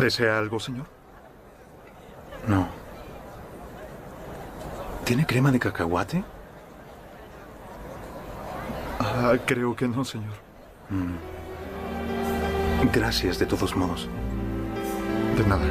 ¿Desea algo, señor? No. ¿Tiene crema de cacahuate? Ah, creo que no, señor. Gracias, de todos modos. De nada.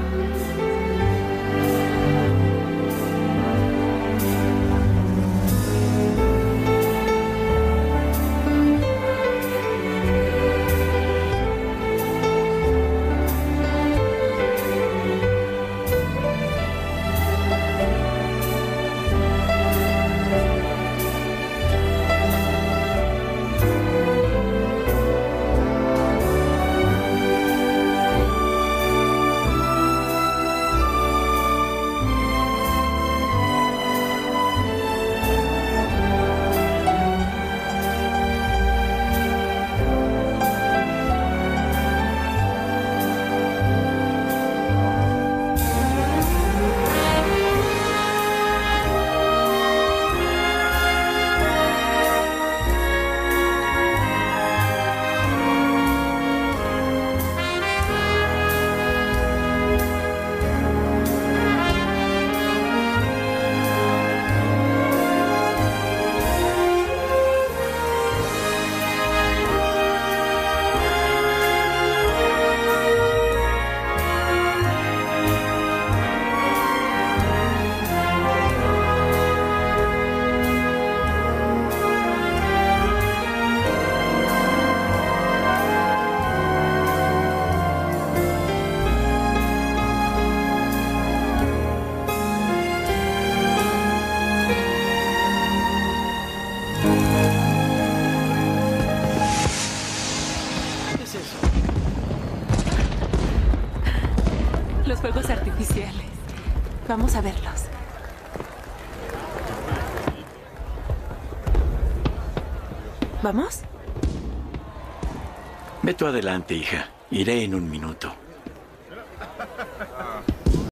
Los fuegos artificiales. Vamos a verlos. ¿Vamos? Ve tú adelante, hija. Iré en un minuto.